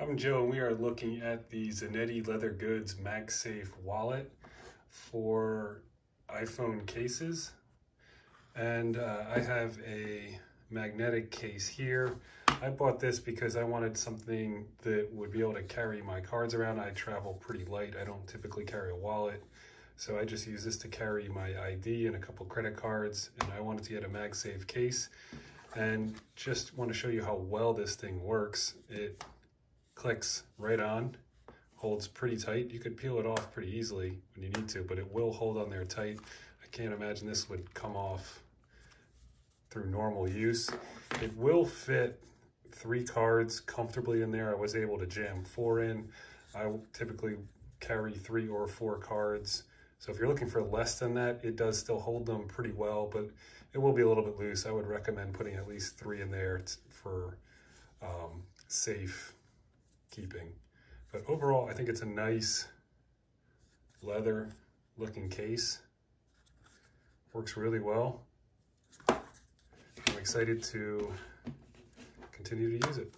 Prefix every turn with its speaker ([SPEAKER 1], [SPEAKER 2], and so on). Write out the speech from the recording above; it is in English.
[SPEAKER 1] I'm Joe and we are looking at the Zanetti Leather Goods MagSafe wallet for iPhone cases. And uh, I have a magnetic case here. I bought this because I wanted something that would be able to carry my cards around. I travel pretty light. I don't typically carry a wallet. So I just use this to carry my ID and a couple credit cards. And I wanted to get a MagSafe case and just want to show you how well this thing works. It clicks right on, holds pretty tight. You could peel it off pretty easily when you need to, but it will hold on there tight. I can't imagine this would come off through normal use. It will fit three cards comfortably in there. I was able to jam four in. I typically carry three or four cards. So if you're looking for less than that, it does still hold them pretty well, but it will be a little bit loose. I would recommend putting at least three in there for um, safe keeping. But overall, I think it's a nice leather looking case. Works really well. I'm excited to continue to use it.